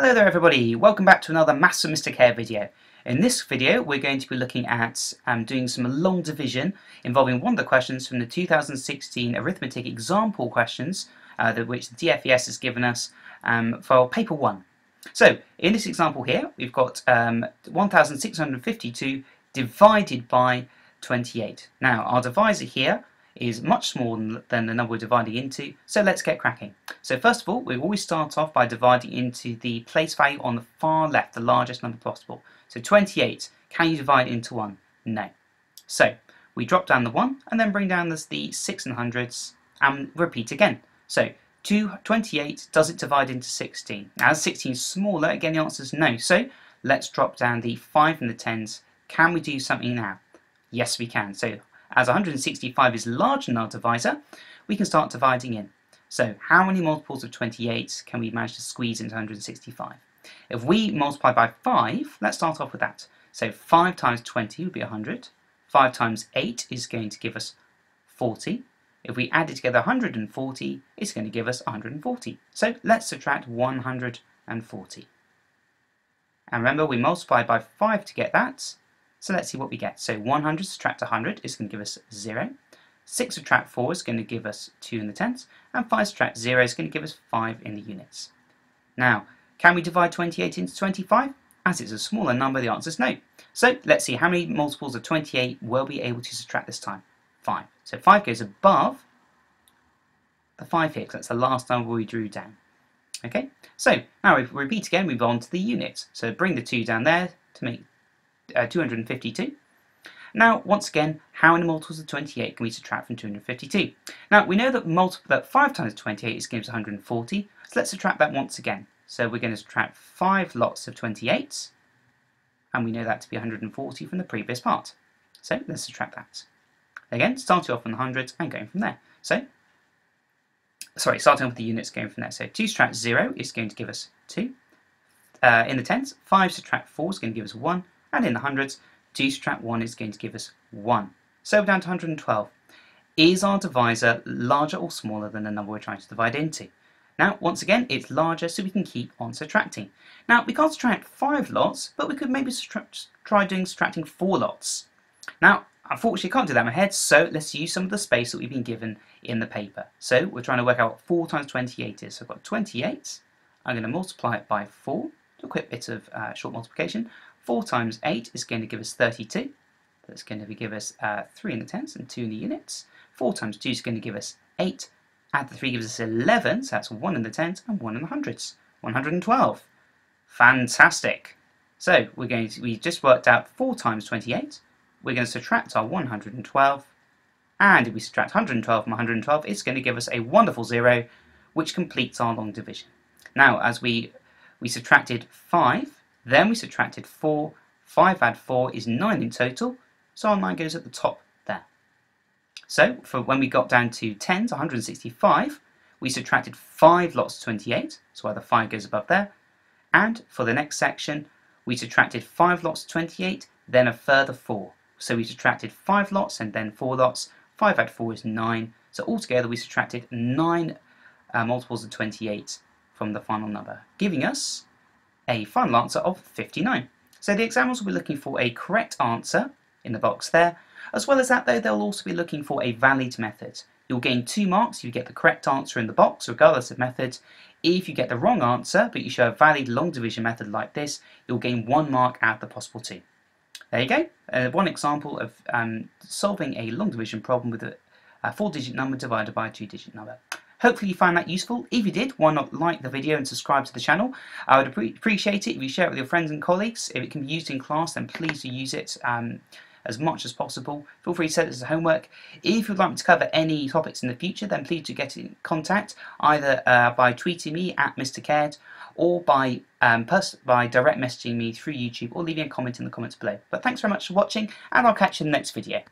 Hello there everybody, welcome back to another Maths with Mr Caird video. In this video we're going to be looking at um, doing some long division involving one of the questions from the 2016 arithmetic example questions uh, that which the DFES has given us um, for paper 1. So in this example here we've got um, 1652 divided by 28. Now our divisor here is much smaller than the number we're dividing into, so let's get cracking. So first of all, we always start off by dividing into the place value on the far left, the largest number possible. So 28, can you divide into 1? No. So we drop down the 1 and then bring down the, the 6 and hundreds and repeat again. So 28, does it divide into 16? Now as 16 is smaller, again the answer is no. So let's drop down the 5 and the 10s. Can we do something now? Yes we can. So as 165 is larger than our divisor, we can start dividing in. So how many multiples of 28 can we manage to squeeze into 165? If we multiply by 5, let's start off with that. So 5 times 20 would be 100. 5 times 8 is going to give us 40. If we add it together 140, it's going to give us 140. So let's subtract 140. And remember, we multiply by 5 to get that, so let's see what we get. So 100 subtract 100 is going to give us 0. 6 subtract 4 is going to give us 2 in the tenths. And 5 subtract 0 is going to give us 5 in the units. Now, can we divide 28 into 25? As it's a smaller number, the answer is no. So let's see how many multiples of 28 we'll be able to subtract this time. 5. So 5 goes above the 5 here, because that's the last number we drew down. Okay, so now we repeat again, we move on to the units. So bring the 2 down there to make uh, 252. Now, once again, how many multiples of 28 can we subtract from 252? Now, we know that, multiple, that 5 times 28 is gives 140, so let's subtract that once again. So we're going to subtract 5 lots of 28, and we know that to be 140 from the previous part. So let's subtract that. Again, starting off on the hundreds and going from there. So, sorry, starting off with the units going from there. So 2 subtract 0 is going to give us 2. Uh, in the tens, 5 subtract 4 is going to give us 1. And in the hundreds, 2 subtract 1 is going to give us 1. So we're down to 112. Is our divisor larger or smaller than the number we're trying to divide into? Now, once again, it's larger, so we can keep on subtracting. Now, we can't subtract 5 lots, but we could maybe try doing subtracting 4 lots. Now, unfortunately, I can't do that in my head, so let's use some of the space that we've been given in the paper. So, we're trying to work out what 4 times 28 is. So I've got 28, I'm going to multiply it by 4, a quick bit of uh, short multiplication. 4 times 8 is going to give us 32. That's going to give us uh, 3 in the tens and 2 in the units. 4 times 2 is going to give us 8. Add the 3 gives us 11, so that's 1 in the tens and 1 in the hundreds. 112. Fantastic. So we're going to, we just worked out 4 times 28. We're going to subtract our 112. And if we subtract 112 from 112, it's going to give us a wonderful 0, which completes our long division. Now, as we, we subtracted 5 then we subtracted 4. 5 add 4 is 9 in total, so our 9 goes at the top there. So for when we got down to 10s, 165, we subtracted 5 lots of 28, so either 5 goes above there. And for the next section, we subtracted 5 lots of 28, then a further 4. So we subtracted 5 lots and then 4 lots. 5 add 4 is 9. So altogether we subtracted 9 uh, multiples of 28 from the final number, giving us a final answer of 59. So the examiners will be looking for a correct answer in the box there. As well as that though, they'll also be looking for a valid method. You'll gain two marks if you get the correct answer in the box, regardless of method. If you get the wrong answer, but you show a valid long division method like this, you'll gain one mark out of the possible two. There you go, uh, one example of um, solving a long division problem with a, a four-digit number divided by a two-digit number. Hopefully you found that useful. If you did, why not like the video and subscribe to the channel. I would appreciate it if you share it with your friends and colleagues. If it can be used in class, then please do use it. Um, as much as possible. Feel free to set it as homework. If you'd like me to cover any topics in the future, then please do get in contact either uh, by tweeting me at Mr. Caird or by um, by direct messaging me through YouTube or leaving a comment in the comments below. But thanks very much for watching, and I'll catch you in the next video.